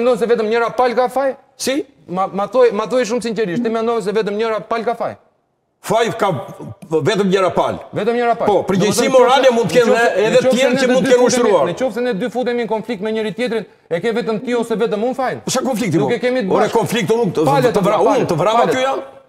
mendon se vetëm njëra palë ka faj? Si? Ma, ma, thoj, ma thoj shumë sinqerisht, ti mendon se vetëm njëra palë ka faj? Faj ka vetëm njëra palë. Vetëm njëra palë. Po, përgjegjësi morale mund të kenë edhe të tjerë që mund të kenë ushtruar. Në qoftë se ne dy futemi në konflikt me njëri tjetrin, e ke vetëm ti ose vetëm unë fajin? Sa konflikti? Nuk po? e kemi të bashkë. Ore konflikti nuk të vrau, unë të vrava ty jam.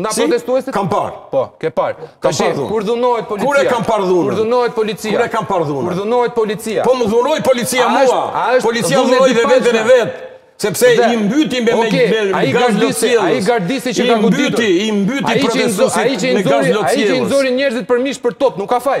Nga si? protestuesit? Kam parë. Po, ke parë. Kam parë dhunë. Kur dhunohet policia? Kur e kam parë dhunë? Kur dhunohet policia? Kur e kam parë dhunë? Kur dhunohet policia? Po më dhunoi policia mua. Policia dhunoi dhe vetën e vet. Sepse i mbyti me me me gaz lotsjellës. Ai gardisi që ka goditur. I mbyti, i mbyti protestuesit me gaz lotsjellës. Ai që i nxori njerëzit për mish për top, nuk ka faj.